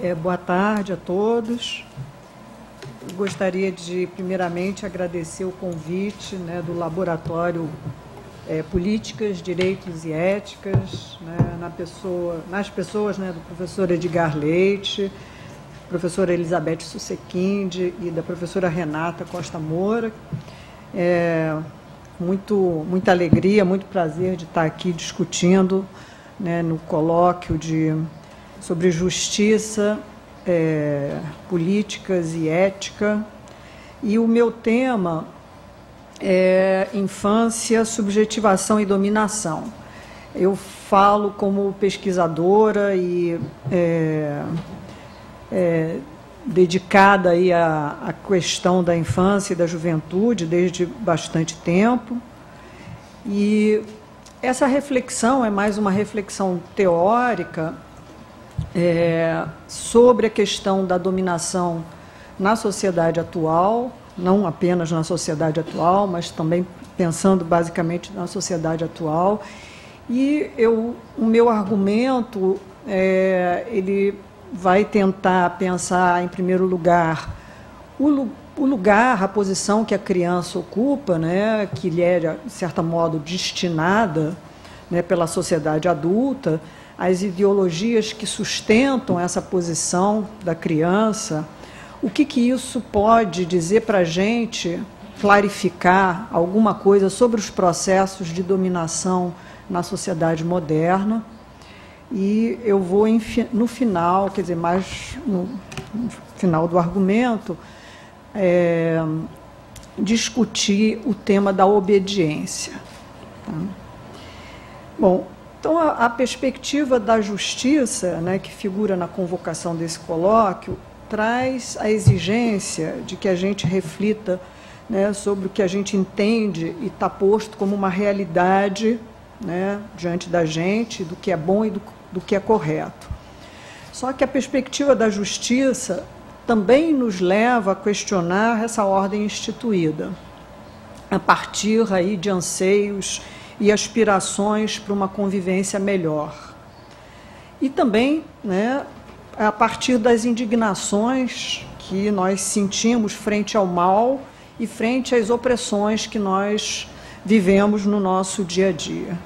É, boa tarde a todos. Eu gostaria de, primeiramente, agradecer o convite né, do Laboratório é, Políticas, Direitos e Éticas, né, na pessoa, nas pessoas né, do professor Edgar Leite, professora Elizabeth Susequinde e da professora Renata Costa Moura. É, muito, muita alegria, muito prazer de estar aqui discutindo né, no colóquio de sobre justiça, é, políticas e ética. E o meu tema é infância, subjetivação e dominação. Eu falo como pesquisadora e é, é, dedicada aí à, à questão da infância e da juventude desde bastante tempo. E essa reflexão é mais uma reflexão teórica é, sobre a questão da dominação na sociedade atual, não apenas na sociedade atual, mas também pensando basicamente na sociedade atual. E eu, o meu argumento, é, ele vai tentar pensar, em primeiro lugar, o, o, lugar, a posição que a criança ocupa, né, que lhe é, de certo modo, destinada né, pela sociedade adulta, as ideologias que sustentam essa posição da criança, o que, que isso pode dizer para a gente, clarificar alguma coisa sobre os processos de dominação na sociedade moderna. E eu vou, no final, quer dizer, mais no, final do argumento, é, discutir o tema da obediência. Tá? Bom, então, a, a, perspectiva da justiça, né, que figura na convocação desse colóquio, traz a exigência de que a gente reflita né, sobre o que a gente entende e está posto como uma realidade né, diante da gente, do que é bom e do, do que é correto. Só que a perspectiva da justiça também nos leva a questionar essa ordem instituída, a partir aí de anseios e aspirações para uma convivência melhor. E também, né, a partir das indignações que nós sentimos frente ao mal e frente às opressões que nós vivemos no nosso dia a dia.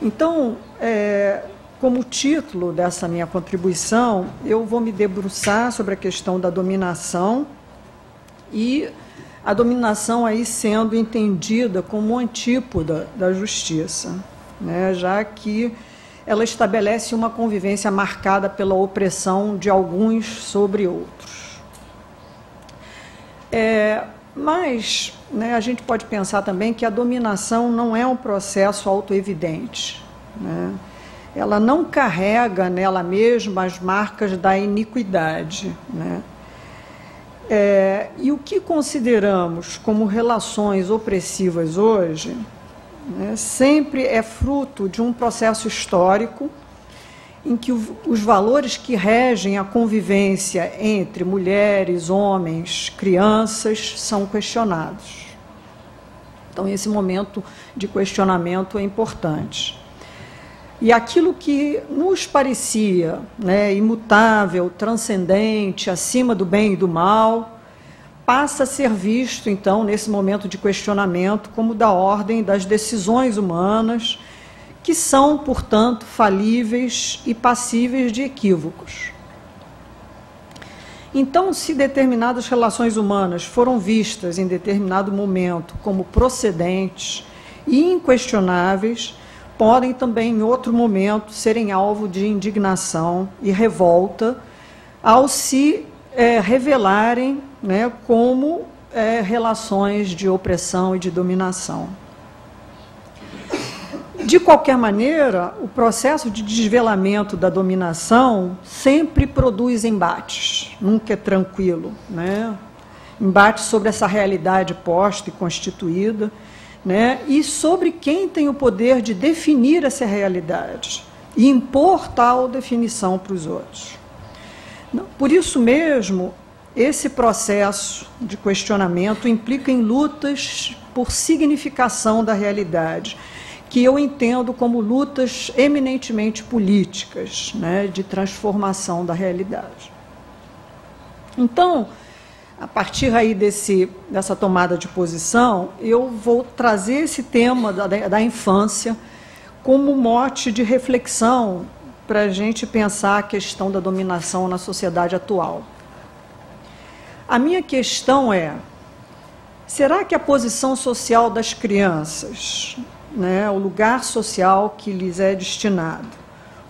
Então, é, como título dessa minha contribuição, eu vou me debruçar sobre a questão da dominação e a dominação aí sendo entendida como antípoda da justiça, né, já que ela estabelece uma convivência marcada pela opressão de alguns sobre outros. É, mas né, a gente pode pensar também que a dominação não é um processo autoevidente. Né? Ela não carrega nela mesma as marcas da iniquidade. Né? É, e o que consideramos como relações opressivas hoje né, sempre é fruto de um processo histórico em que o, os valores que regem a convivência entre mulheres, homens, crianças são questionados. Então, esse momento de questionamento é importante. E aquilo que nos parecia né, imutável, transcendente, acima do bem e do mal, passa a ser visto, então, nesse momento de questionamento, como da ordem das decisões humanas, que são, portanto, falíveis e passíveis de equívocos. Então, se determinadas relações humanas foram vistas em determinado momento como procedentes e inquestionáveis, podem também, em outro momento, serem alvo de indignação e revolta ao se é, revelarem né, como é, relações de opressão e de dominação. De qualquer maneira, o processo de desvelamento da dominação sempre produz embates, nunca é tranquilo. Né? Embates sobre essa realidade posta e constituída né? e sobre quem tem o poder de definir essa realidade e impor tal definição para os outros. Por isso mesmo, esse processo de questionamento implica em lutas por significação da realidade, que eu entendo como lutas eminentemente políticas, né, de transformação da realidade. Então, a partir aí desse, dessa tomada de posição, eu vou trazer esse tema da, da infância como mote de reflexão para a gente pensar a questão da dominação na sociedade atual. A minha questão é: será que a posição social das crianças, né, o lugar social que lhes é destinado,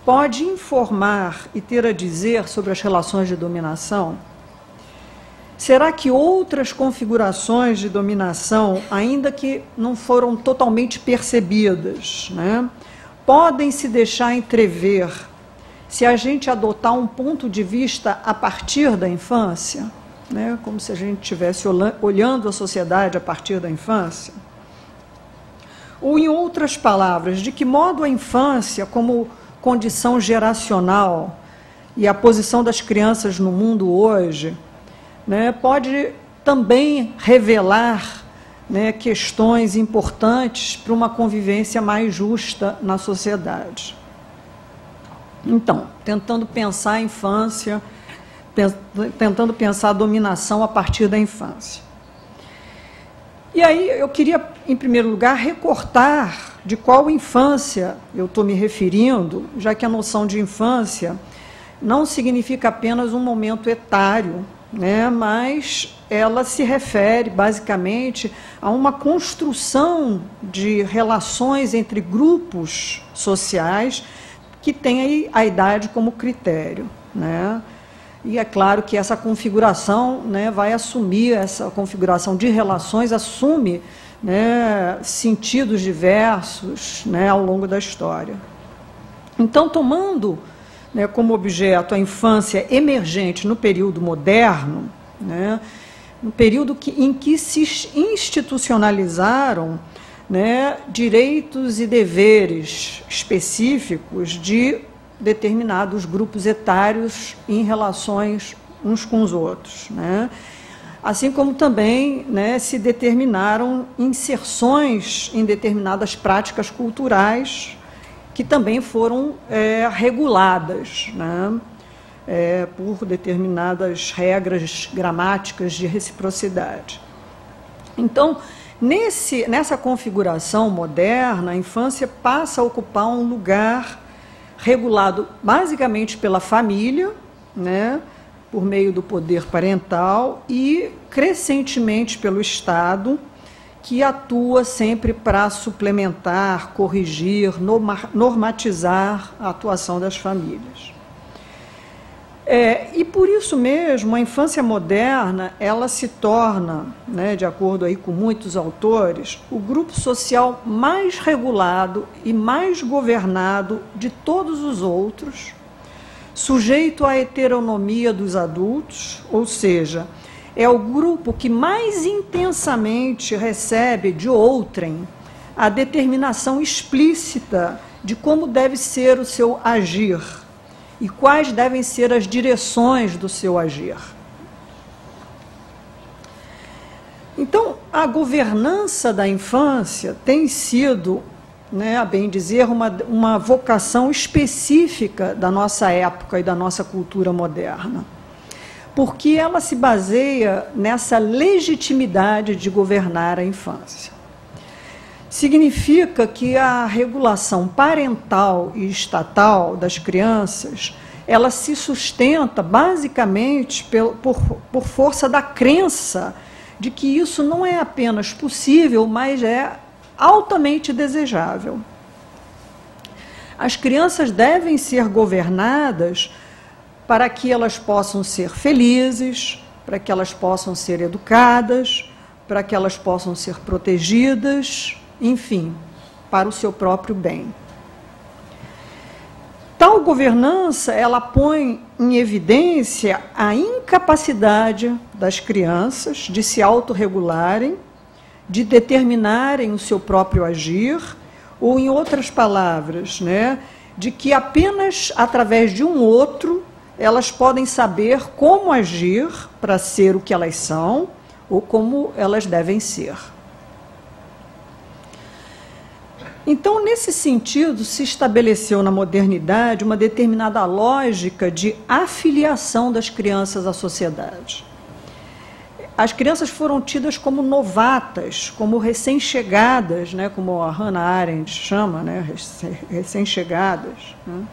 pode informar e ter a dizer sobre as relações de dominação? Será que outras configurações de dominação, ainda que não foram totalmente percebidas, né, podem se deixar entrever se a gente adotar um ponto de vista a partir da infância? né, como se a gente estivesse olhando a sociedade a partir da infância? Ou, em outras palavras, de que modo a infância, como condição geracional e a posição das crianças no mundo hoje, né, pode também revelar né, questões importantes para uma convivência mais justa na sociedade. Então, tentando pensar a infância tentando pensar a dominação a partir da infância. E aí eu queria, em primeiro lugar, recortar de qual infância eu estou me referindo, já que a noção de infância não significa apenas um momento etário, né, mas ela se refere basicamente a uma construção de relações entre grupos sociais que têm a idade como critério. Né? E é claro que essa configuração né, vai assumir, essa configuração de relações assume né, sentidos diversos né, ao longo da história. Então, tomando né, como objeto a infância emergente no período moderno, né, no período que, em que se institucionalizaram né, direitos e deveres específicos de determinados grupos etários em relações uns com os outros. Né? Assim como também né, se determinaram inserções em determinadas práticas culturais que também foram é, reguladas né, é, por determinadas regras gramáticas de reciprocidade. Então, nesse, nessa configuração moderna, a infância passa a ocupar um lugar regulado basicamente pela família, né, por meio do poder parental e crescentemente pelo Estado, que atua sempre para suplementar, corrigir, normatizar a atuação das famílias. É, e por isso mesmo, a infância moderna, ela se torna, né, de acordo aí com muitos autores, o grupo social mais regulado e mais governado de todos os outros, sujeito à heteronomia dos adultos, ou seja, é o grupo que mais intensamente recebe de outrem a determinação explícita de como deve ser o seu agir e quais devem ser as direções do seu agir. Então, a governança da infância tem sido, né, a bem dizer, uma, uma vocação específica da nossa época e da nossa cultura moderna, porque ela se baseia nessa legitimidade de governar a infância significa que a regulação parental e estatal das crianças ela se sustenta basicamente por, por, força da crença de que isso não é apenas possível, mas é altamente desejável. As crianças devem ser governadas para que elas possam ser felizes, para que elas possam ser educadas, para que elas possam ser protegidas, enfim, para o seu próprio bem. Tal governança, ela põe em evidência a incapacidade das crianças de se autorregularem, de determinarem o seu próprio agir, ou em outras palavras, né, de que apenas através de um outro elas podem saber como agir para ser o que elas são ou como elas devem ser. Então, nesse sentido, se estabeleceu na modernidade uma determinada lógica de afiliação das crianças à sociedade. As crianças foram tidas como novatas, como recém-chegadas, né, como a Hannah Arendt chama, né, recém-chegadas. Né.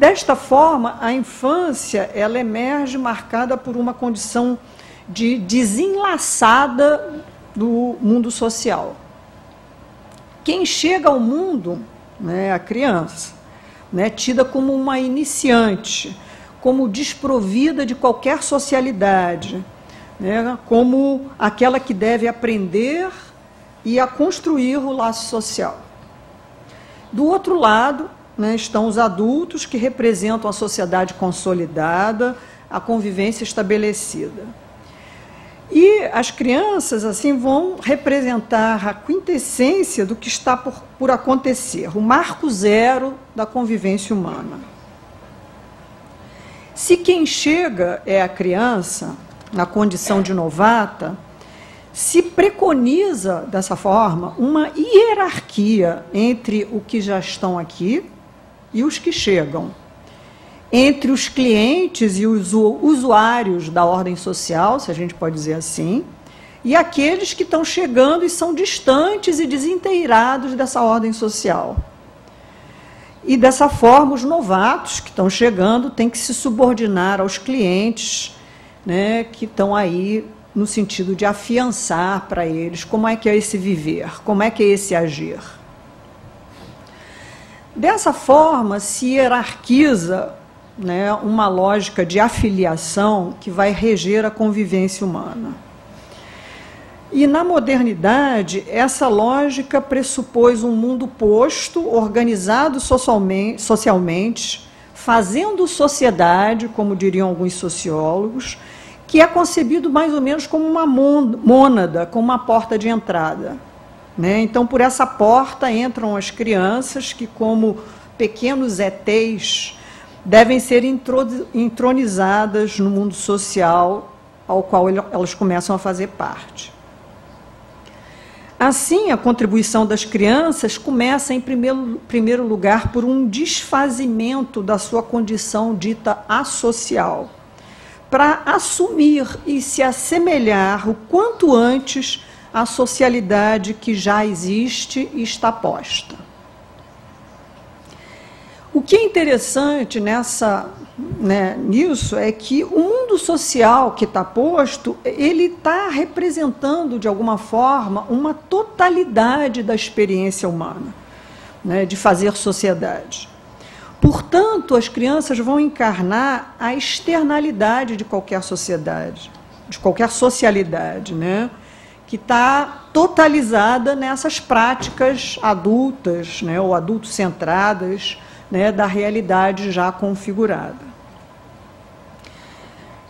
Desta forma, a infância ela emerge marcada por uma condição de desenlaçada do mundo social. Quem chega ao mundo, né, a criança, né, tida como uma iniciante, como desprovida de qualquer socialidade, né, como aquela que deve aprender e a construir o laço social. Do outro lado, né, estão os adultos que representam a sociedade consolidada, a convivência estabelecida. E as crianças assim vão representar a quintessência do que está por, por acontecer, o marco zero da convivência humana. Se quem chega é a criança, na condição de novata, se preconiza dessa forma uma hierarquia entre o que já estão aqui e os que chegam, entre os clientes e os usuários da ordem social, se a gente pode dizer assim, e aqueles que estão chegando e são distantes e desinteirados dessa ordem social. E dessa forma, os novatos que estão chegando têm que se subordinar aos clientes né, que estão aí no sentido de afiançar para eles como é que é esse viver, como é que é esse agir. Dessa forma, se hierarquiza né, uma lógica de afiliação que vai reger a convivência humana. E na modernidade, essa lógica pressupôs um mundo posto, organizado socialmente, socialmente, fazendo sociedade, como diriam alguns sociólogos, que é concebido mais ou menos como uma mônada, como uma porta de entrada. Né? Então, por essa porta entram as crianças que, como pequenos ETs, devem ser entronizadas no mundo social ao qual elas começam a fazer parte. Assim, a contribuição das crianças começa, em primeiro, primeiro lugar, por um desfazimento da sua condição dita asocial para assumir e se assemelhar o quanto antes à socialidade que já existe e está posta. O que é interessante nessa, né, nisso é que o mundo social que está posto, ele está representando, de alguma forma, uma totalidade da experiência humana, né, de fazer sociedade. Portanto, as crianças vão encarnar a externalidade de qualquer sociedade, de qualquer socialidade, né? Que está totalizada nessas práticas adultas, né? ou adulto-centradas, né? da realidade já configurada.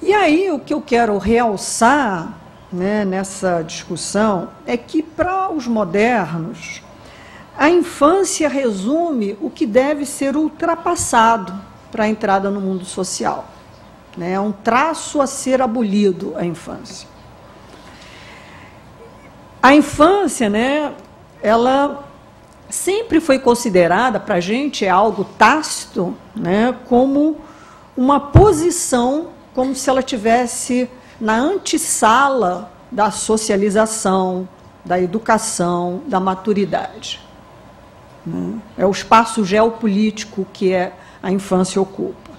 E aí, o que eu quero realçar né, nessa discussão é que, para os modernos, a infância resume o que deve ser ultrapassado para a entrada no mundo social. Né? É um traço a ser abolido a infância. A infância, né, ela sempre foi considerada, para a gente é algo tácito, né, como uma posição, como se ela tivesse na antessala da socialização, da educação, da maturidade. Né? É o espaço geopolítico que é a infância ocupa.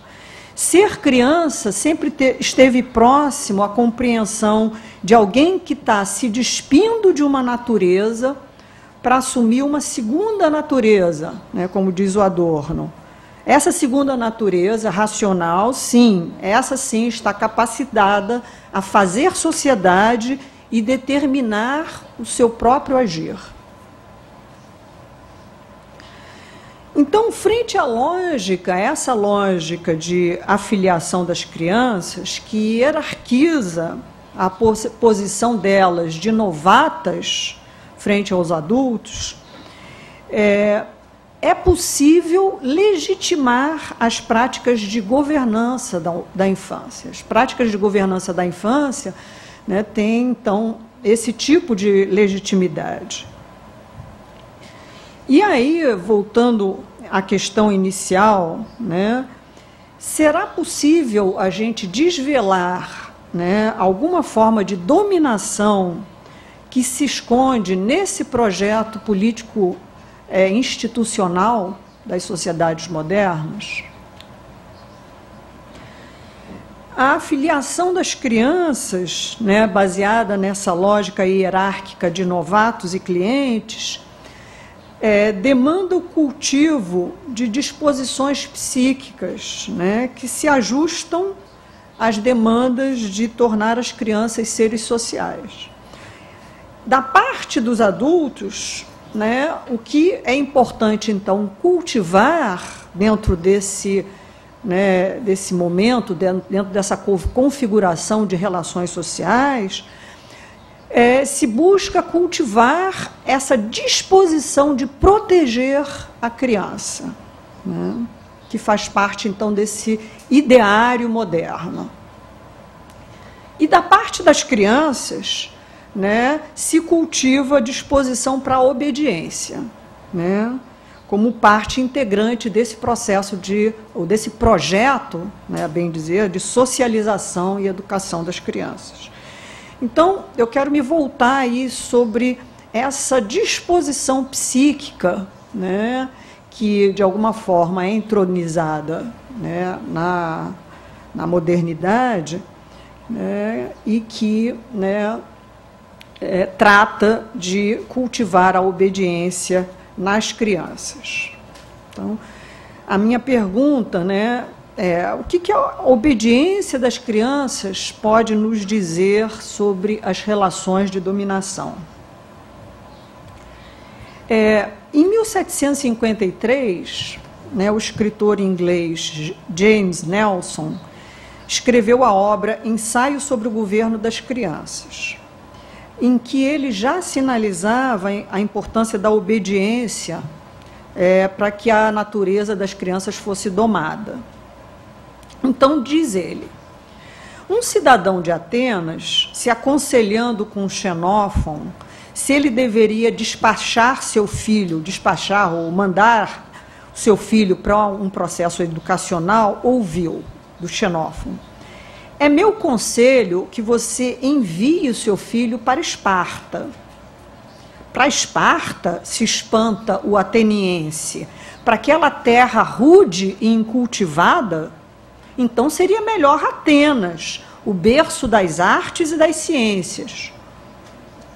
Ser criança sempre te, esteve próximo à compreensão de alguém que está se despindo de uma natureza para assumir uma segunda natureza, né, como diz o Adorno. Essa segunda natureza racional, sim, essa sim está capacitada a fazer sociedade e determinar o seu próprio agir. Então, frente à lógica, essa lógica de afiliação das crianças, que hierarquiza a posição delas de novatas frente aos adultos, é, é possível legitimar as práticas de governança da, da, infância. As práticas de governança da infância né, têm, então, esse tipo de legitimidade. E aí, voltando à questão inicial, né, será possível a gente desvelar né, alguma forma de dominação que se esconde nesse projeto político é, institucional das sociedades modernas? A filiação das crianças, né, baseada nessa lógica hierárquica de novatos e clientes, é, demanda o cultivo de disposições psíquicas né, que se ajustam às demandas de tornar as crianças seres sociais. Da parte dos adultos, né, o que é importante, então, cultivar dentro desse né, desse momento, dentro dessa configuração de relações sociais, é, se busca cultivar essa disposição de proteger a criança, né, que faz parte então desse ideário moderno. E da parte das crianças, né, se cultiva a disposição para a obediência. Né? como parte integrante desse processo de, ou desse projeto, né, bem dizer, de socialização e educação das crianças. Então, eu quero me voltar aí sobre essa disposição psíquica, né, que de alguma forma é entronizada né, na, na modernidade né, e que né, é, trata de cultivar a obediência nas crianças. Então, a minha pergunta, né, é o que, que a obediência das crianças pode nos dizer sobre as relações de dominação? É, em 1753, né, o escritor inglês James Nelson escreveu a obra Ensaio sobre o Governo das Crianças em que ele já sinalizava a importância da obediência é, para que a natureza das crianças fosse domada. Então, diz ele: um cidadão de Atenas, se aconselhando com Xenófono, se ele deveria despachar seu filho, despachar ou mandar seu filho para um processo educacional, ouviu do Xenófono é meu conselho que você envie o seu filho para Esparta. Para Esparta se espanta o ateniense. Para aquela terra rude e incultivada, então seria melhor Atenas, o berço das artes e das ciências.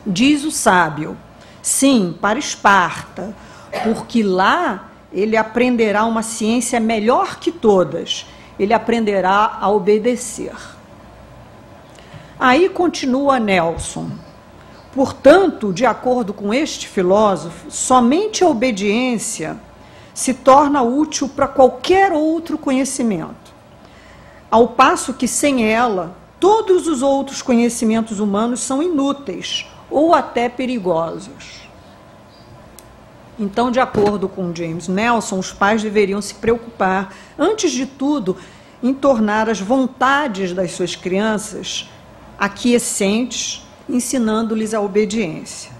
Diz o sábio: sim, para Esparta, porque lá ele aprenderá uma ciência melhor que todas, ele aprenderá a obedecer. Aí continua Nelson. Portanto, de acordo com este filósofo, somente a obediência se torna útil para qualquer outro conhecimento, ao passo que sem ela, todos os outros conhecimentos humanos são inúteis ou até perigosos. Então, de acordo com James Nelson, os pais deveriam se preocupar, antes de tudo, em tornar as vontades das suas crianças aquiescentes, ensinando-lhes a obediência.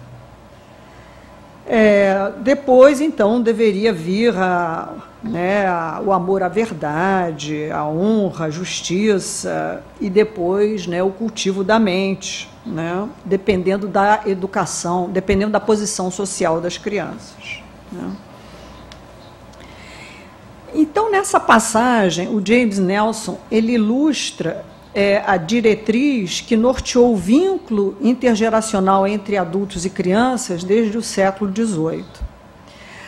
É, depois, então, deveria vir a, né, o amor à verdade, a honra, a justiça e depois né, o cultivo da mente, né, dependendo da educação, dependendo da posição social das crianças. Né. Então, nessa passagem, o James Nelson ele ilustra é, a diretriz que norteou o vínculo intergeracional entre adultos e crianças desde o século XVIII.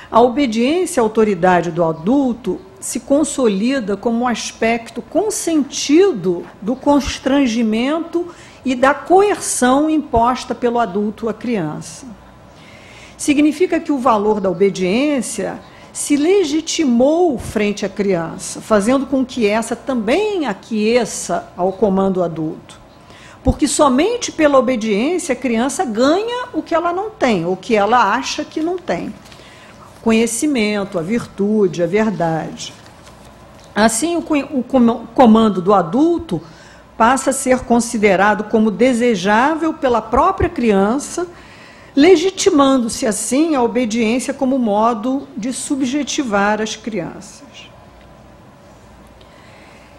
A obediência à autoridade do adulto se consolida como um aspecto consentido do constrangimento e da coerção imposta pelo adulto à criança. Significa que o valor da obediência se legitimou frente à criança, fazendo com que essa também aqueça ao comando adulto. Porque somente pela obediência a criança ganha o que ela não tem, o que ela acha que não tem. Conhecimento, a virtude, a verdade. Assim, o comando do adulto passa a ser considerado como desejável pela própria criança legitimando-se assim a obediência como modo de subjetivar as crianças.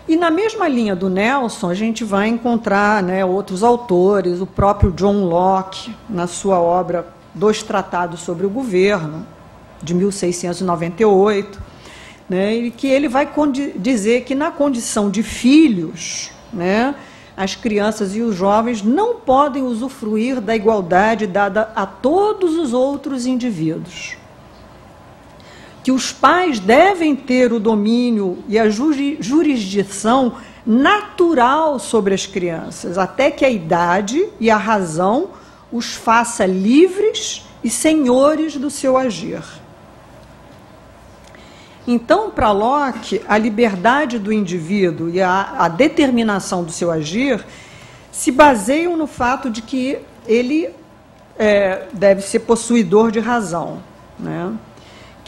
E na mesma linha do Nelson, a gente vai encontrar né, outros autores, o próprio John Locke, na sua obra Dois Tratados sobre o Governo, de 1698, né, que ele vai dizer que, na condição de filhos, né, as crianças e os jovens não podem usufruir da igualdade dada a todos os outros indivíduos que os pais devem ter o domínio e a jurisdição natural sobre as crianças, até que a idade e a razão os faça livres e senhores do seu agir. Então, para Locke, a liberdade do indivíduo e a, a, determinação do seu agir se baseiam no fato de que ele é, deve ser possuidor de razão. Né?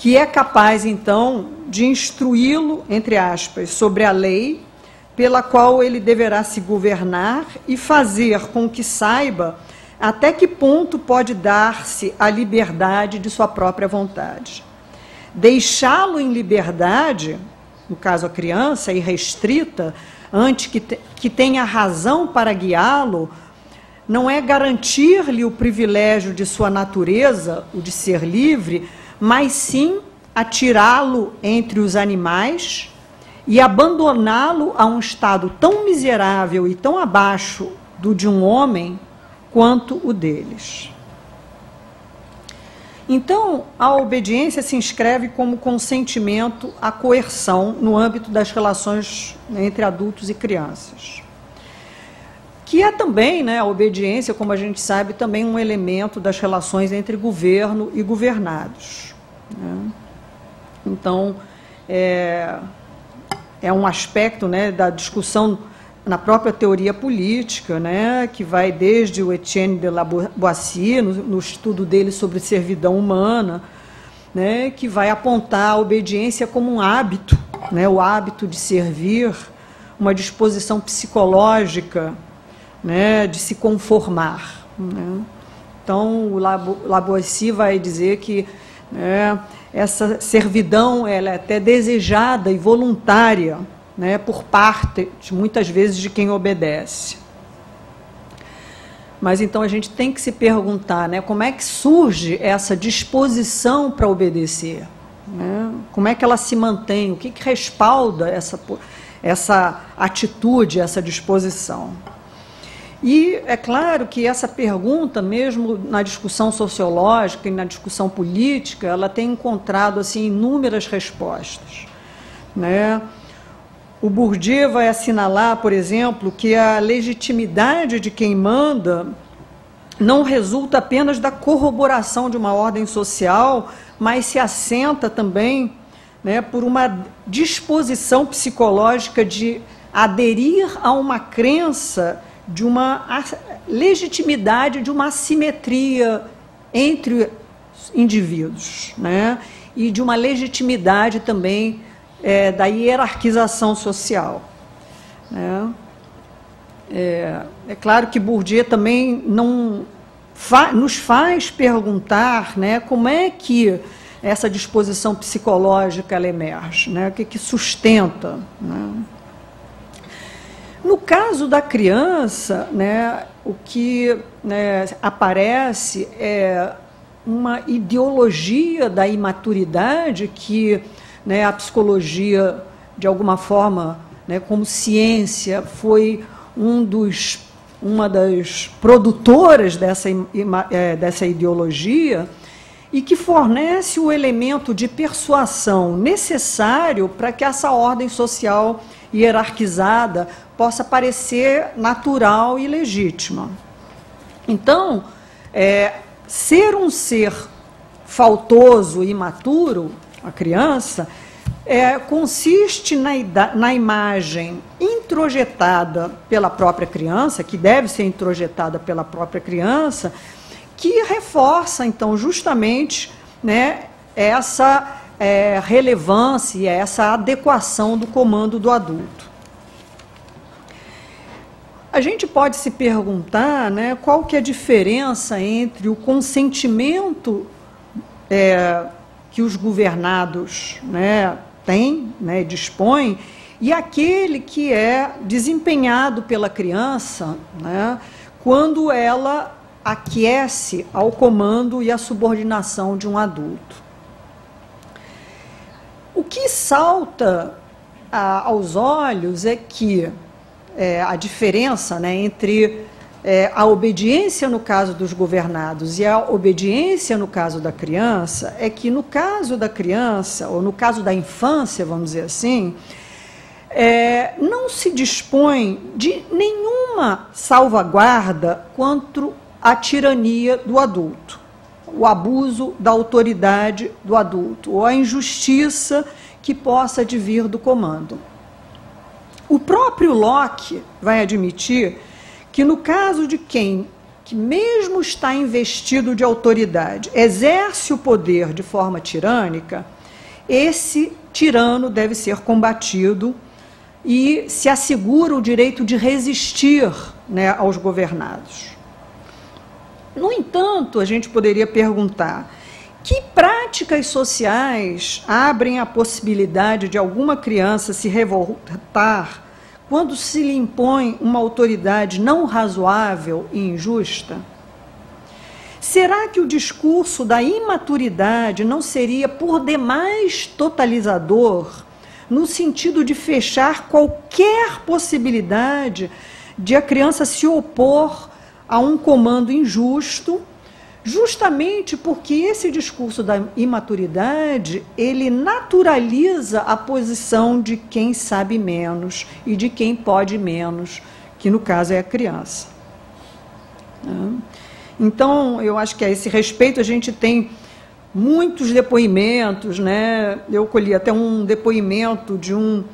que é capaz, então, de instruí-lo, entre aspas, sobre a lei pela qual ele deverá se governar e fazer com que saiba até que ponto pode dar-se a liberdade de sua própria vontade. Deixá-lo em liberdade, no caso a criança, irrestrita, antes que, te, que tenha razão para guiá-lo, não é garantir-lhe o privilégio de sua natureza, o de ser livre, mas sim atirá-lo entre os animais e abandoná-lo a um estado tão miserável e tão abaixo do de um homem quanto o deles. Então, a obediência se inscreve como consentimento à coerção no âmbito das relações entre adultos e crianças. Que é também, né, a obediência, como a gente sabe, também um elemento das relações entre governo e governados. Né? Então, é, é um aspecto né, da discussão na própria teoria política, né, que vai desde o Etienne de Lavoisier, no, no estudo dele sobre servidão humana, né, que vai apontar a obediência como um hábito, né, o hábito de servir, uma disposição psicológica né, de se conformar. Né. Então, o Lavoisier vai dizer que né? Essa servidão ela é até desejada e voluntária né, por parte, muitas vezes, de quem obedece. Mas então a gente tem que se perguntar né, como é que surge essa disposição para obedecer. Né? Como é que ela se mantém? O que, que respalda essa, essa atitude, essa disposição? E é claro que essa pergunta, mesmo na discussão sociológica e na discussão política, ela tem encontrado assim inúmeras respostas, né? O Bourdieu vai assinalar, por exemplo, que a legitimidade de quem manda não resulta apenas da corroboração de uma ordem social, mas se assenta também né, por uma disposição psicológica de aderir a uma crença de uma legitimidade, de uma assimetria entre indivíduos, né? e de uma legitimidade também é, da hierarquização social. Né? É, é, claro que Bourdieu também não fa nos faz perguntar né, como é que essa disposição psicológica ela emerge, né? o que, que sustenta. Né? No caso da criança, né, o que né, aparece é uma ideologia da imaturidade que né, a psicologia, de alguma forma, né, como ciência, foi um dos, uma das produtoras dessa, é, dessa ideologia e que fornece o elemento de persuasão necessário para que essa ordem social hierarquizada possa parecer natural e legítima. Então, é, ser um ser faltoso e imaturo, a criança, é, consiste na, na, imagem introjetada pela própria criança, que deve ser introjetada pela própria criança, que reforça, então, justamente né, essa é, relevância, essa adequação do comando do adulto. A gente pode se perguntar né, qual que é a diferença entre o consentimento é, que os governados né, têm, né, dispõem, e aquele que é desempenhado pela criança né, quando ela aquece ao comando e à subordinação de um adulto. O que salta a, aos olhos é que é, a diferença né, entre é, a obediência no caso dos governados e a obediência no caso da criança é que no caso da criança, ou no caso da infância, vamos dizer assim, é, não se dispõe de nenhuma salvaguarda quanto à tirania do adulto, o abuso da autoridade do adulto, ou a injustiça que possa advir do comando. O próprio Locke vai admitir que no caso de quem que mesmo está investido de autoridade, exerce o poder de forma tirânica, esse tirano deve ser combatido e se assegura o direito de resistir né, aos governados. No entanto, a gente poderia perguntar: que práticas sociais abrem a possibilidade de alguma criança se revoltar quando se lhe impõe uma autoridade não razoável e injusta? Será que o discurso da imaturidade não seria por demais totalizador, no sentido de fechar qualquer possibilidade de a criança se opor a um comando injusto justamente porque esse discurso da imaturidade, ele naturaliza a posição de quem sabe menos e de quem pode menos, que no caso é a criança. Né? Então, eu acho que a esse respeito a gente tem muitos depoimentos, né? Eu colhi até um depoimento de um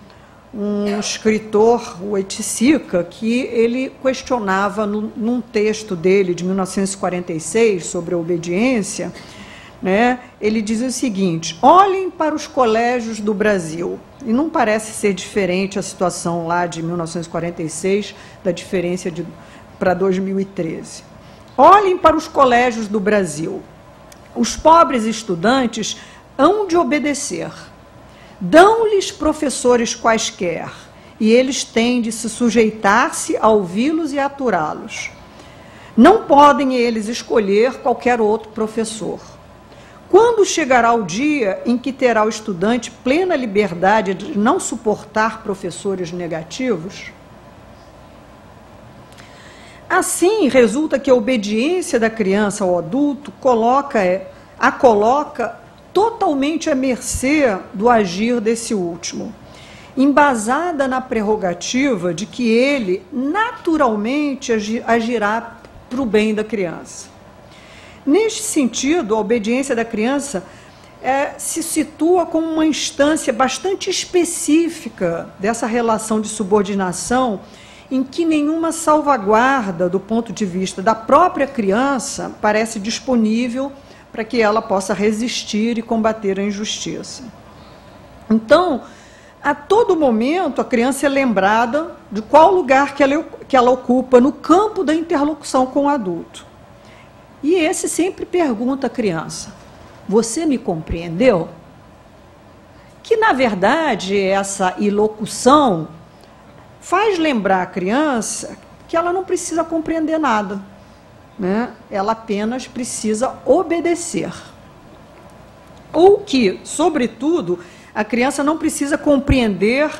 um escritor, o Eticica, que ele questionava no, num texto dele de 1946 sobre a obediência, né, ele diz o seguinte: olhem para os colégios do Brasil. E não parece ser diferente a situação lá de 1946 da diferença de, para 2013. Olhem para os colégios do Brasil. Os pobres estudantes hão de obedecer Dão-lhes professores quaisquer, e eles têm de se sujeitar-se a ouvi-los e aturá-los. Não podem eles escolher qualquer outro professor. Quando chegará o dia em que terá o estudante plena liberdade de não suportar professores negativos? Assim, resulta que a obediência da criança ao adulto coloca, a coloca totalmente à mercê do agir desse último, embasada na prerrogativa de que ele naturalmente agirá para o bem da criança. Neste sentido, a obediência da criança é, se situa como uma instância bastante específica dessa relação de subordinação em que nenhuma salvaguarda do ponto de vista da própria criança parece disponível para que ela possa resistir e combater a injustiça. Então, a todo momento, a criança é lembrada de qual lugar que ela, que ela ocupa no campo da interlocução com o adulto. E esse sempre pergunta à criança: Você me compreendeu? Que, na verdade, essa ilocução faz lembrar a criança que ela não precisa compreender nada né, ela apenas precisa obedecer. Ou que, sobretudo, a criança não precisa compreender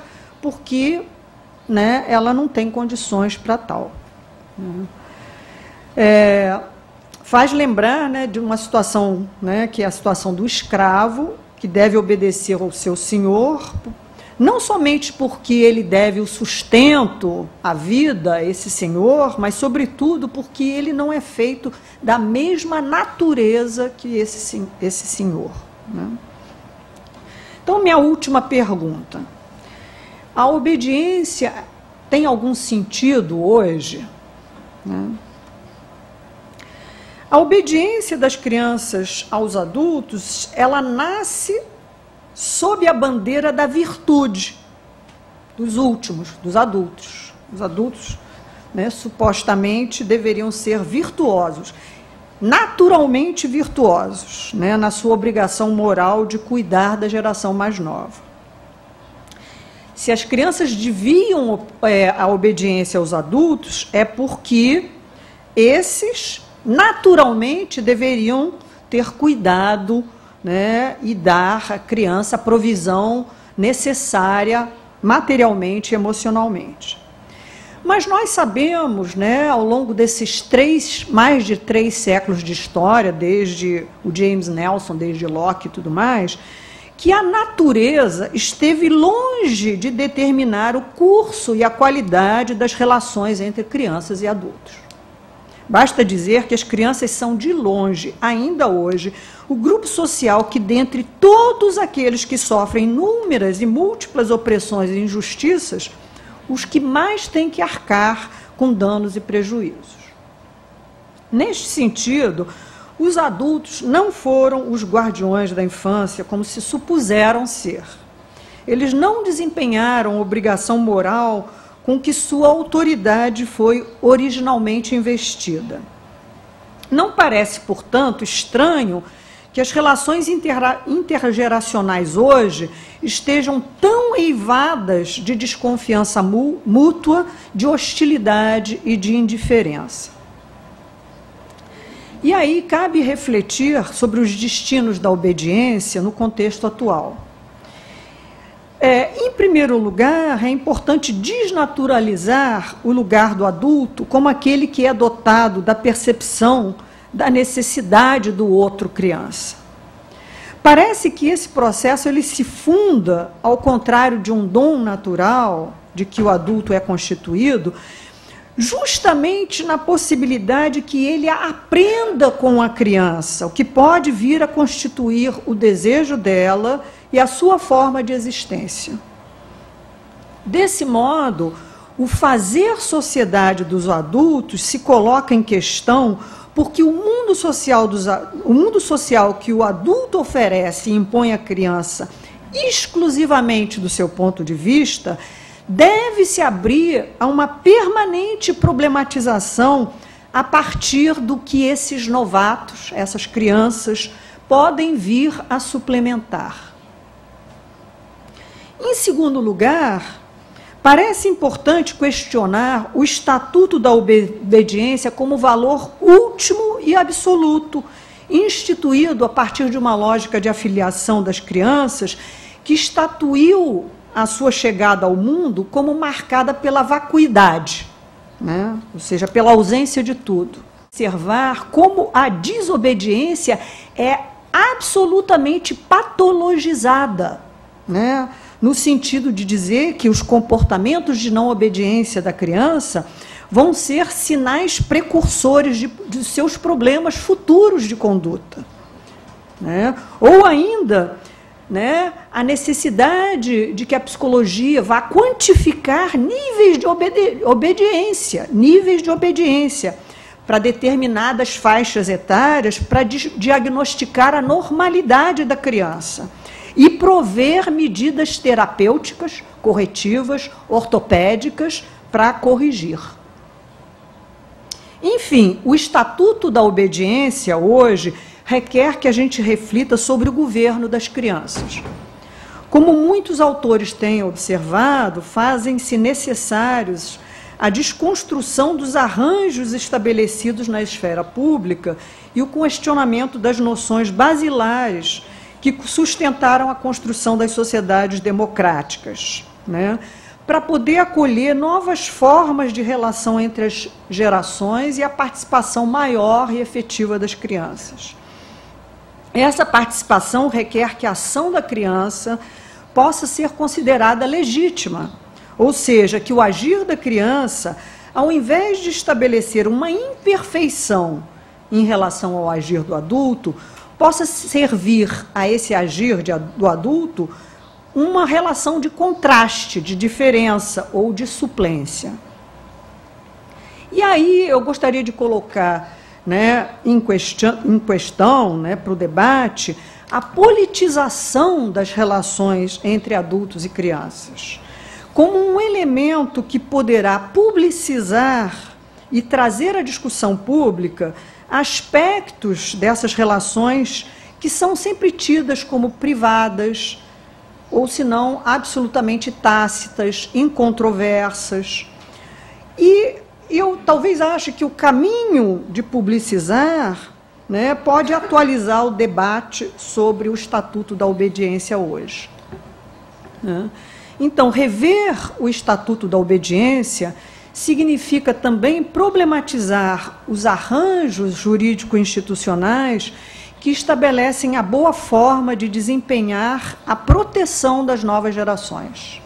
porque né, ela não tem condições para tal. Né. É, faz lembrar né, de uma situação né, que é a situação do escravo, que deve obedecer ao seu senhor não somente porque ele deve o sustento à vida esse senhor, mas sobretudo porque ele não é feito da mesma natureza que esse, esse senhor. Né? Então, minha última pergunta: a obediência tem algum sentido hoje? Né? A obediência das crianças aos adultos, ela nasce sob a bandeira da virtude dos últimos, dos adultos. Os adultos né, supostamente deveriam ser virtuosos, naturalmente virtuosos, né, na sua obrigação moral de cuidar da geração mais nova. Se as crianças deviam é, a obediência aos adultos, é porque esses naturalmente deveriam ter cuidado né, e dar à criança a provisão necessária materialmente e emocionalmente. Mas nós sabemos, né, ao longo desses três, mais de três séculos de história, desde o James Nelson, desde Locke e tudo mais, que a natureza esteve longe de determinar o curso e a qualidade das relações entre crianças e adultos. Basta dizer que as crianças são, de longe, ainda hoje, o grupo social que, dentre todos aqueles que sofrem inúmeras e múltiplas opressões e injustiças, os que mais têm que arcar com danos e prejuízos. Neste sentido, os adultos não foram os guardiões da infância como se supuseram ser. Eles não desempenharam obrigação moral com que sua autoridade foi originalmente investida. Não parece, portanto, estranho que as relações intergeracionais hoje estejam tão eivadas de desconfiança mútua, de hostilidade e de indiferença. E aí cabe refletir sobre os destinos da obediência no contexto atual. É, em primeiro lugar, é importante desnaturalizar o lugar do adulto como aquele que é dotado da percepção da necessidade do outro criança. Parece que esse processo ele se funda, ao contrário de um dom natural de que o adulto é constituído, justamente na possibilidade que ele aprenda com a criança, o que pode vir a constituir o desejo dela e a sua forma de existência. Desse modo, o fazer sociedade dos adultos se coloca em questão porque o mundo social, dos, o mundo social que o adulto oferece e impõe à criança exclusivamente do seu ponto de vista, deve se abrir a uma permanente problematização a partir do que esses novatos, essas crianças, podem vir a suplementar. Em segundo lugar, Parece importante questionar o estatuto da obediência como valor último e absoluto, instituído a partir de uma lógica de afiliação das crianças que estatuiu a sua chegada ao mundo como marcada pela vacuidade, né? ou seja, pela ausência de tudo. Observar como a desobediência é absolutamente patologizada. Né? No sentido de dizer que os comportamentos de não obediência da criança vão ser sinais precursores de, de seus problemas futuros de conduta. Né? Ou ainda, né, a necessidade de que a psicologia vá quantificar níveis de obedi obediência, níveis de obediência para determinadas faixas etárias para diagnosticar a normalidade da criança e prover medidas terapêuticas, corretivas, ortopédicas para corrigir. Enfim, o Estatuto da Obediência hoje requer que a gente reflita sobre o governo das crianças. Como muitos autores têm observado, fazem-se necessários a desconstrução dos arranjos estabelecidos na esfera pública e o questionamento das noções basilares que sustentaram a construção das sociedades democráticas, né? para poder acolher novas formas de relação entre as gerações e a participação maior e efetiva das crianças. Essa participação requer que a ação da criança possa ser considerada legítima, ou seja, que o agir da criança, ao invés de estabelecer uma imperfeição em relação ao agir do adulto, possa servir a esse agir de, do adulto uma relação de contraste, de diferença ou de suplência. E aí eu gostaria de colocar né, em, questão, em questão né, para o debate a politização das relações entre adultos e crianças. como um elemento que poderá publicizar e trazer à discussão pública aspectos dessas relações que são sempre tidas como privadas, ou se não absolutamente tácitas, incontroversas. E eu talvez ache que o caminho de publicizar né, pode atualizar o debate sobre o Estatuto da Obediência hoje. Né? Então, rever o Estatuto da Obediência significa também problematizar os arranjos jurídico-institucionais que estabelecem a boa forma de desempenhar a proteção das novas gerações.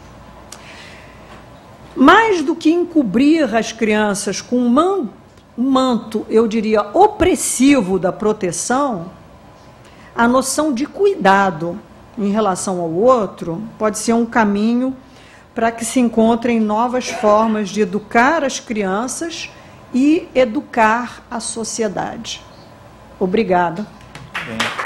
Mais do que encobrir as crianças com um manto, eu diria, opressivo da proteção, a noção de cuidado em relação ao outro pode ser um caminho para que se encontrem novas formas de educar as crianças e educar a sociedade. Obrigada. Bem.